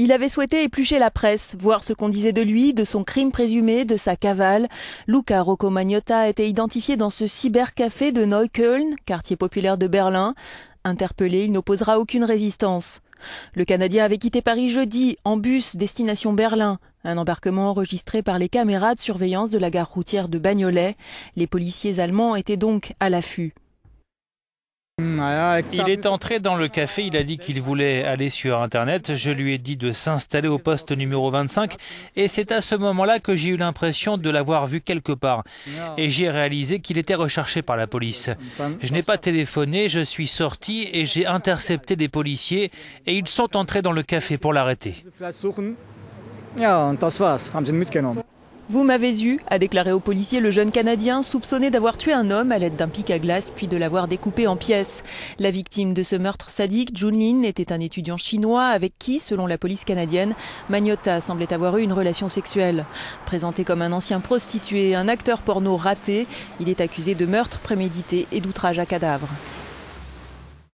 Il avait souhaité éplucher la presse, voir ce qu'on disait de lui, de son crime présumé, de sa cavale. Luca Rocco Magnotta a été identifié dans ce cybercafé de Neukölln, quartier populaire de Berlin. Interpellé, il n'opposera aucune résistance. Le Canadien avait quitté Paris jeudi en bus destination Berlin. Un embarquement enregistré par les caméras de surveillance de la gare routière de Bagnolet. Les policiers allemands étaient donc à l'affût. Il est entré dans le café, il a dit qu'il voulait aller sur Internet. Je lui ai dit de s'installer au poste numéro 25 et c'est à ce moment-là que j'ai eu l'impression de l'avoir vu quelque part. Et j'ai réalisé qu'il était recherché par la police. Je n'ai pas téléphoné, je suis sorti et j'ai intercepté des policiers et ils sont entrés dans le café pour l'arrêter. Vous m'avez eu, a déclaré au policier le jeune Canadien soupçonné d'avoir tué un homme à l'aide d'un pic à glace puis de l'avoir découpé en pièces. La victime de ce meurtre sadique, Junlin, était un étudiant chinois avec qui, selon la police canadienne, Magnotta semblait avoir eu une relation sexuelle. Présenté comme un ancien prostitué, un acteur porno raté, il est accusé de meurtre prémédité et d'outrage à cadavre.